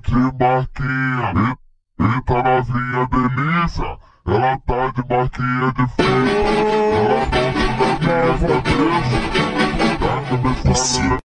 de marquinha. E- tá Eita novinha delícia, ela tá de marquinha de frio. Ela não tá se dá minha cabeça. Tá começando